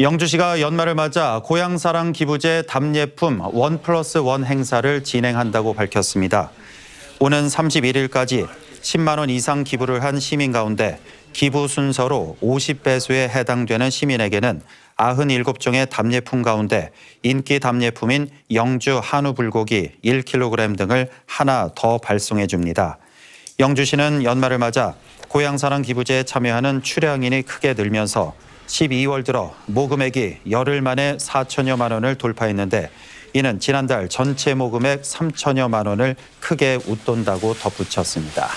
영주시가 연말을 맞아 고향사랑 기부제 답례품 원 플러스 원 행사를 진행한다고 밝혔습니다. 오는 31일까지 10만 원 이상 기부를 한 시민 가운데 기부 순서로 50배수에 해당되는 시민에게는 97종의 답례품 가운데 인기 답례품인 영주 한우 불고기 1kg 등을 하나 더 발송해 줍니다. 영주시는 연말을 맞아 고향사랑 기부제에 참여하는 출향인이 크게 늘면서 12월 들어 모금액이 열흘 만에 4천여만 원을 돌파했는데 이는 지난달 전체 모금액 3천여만 원을 크게 웃돈다고 덧붙였습니다.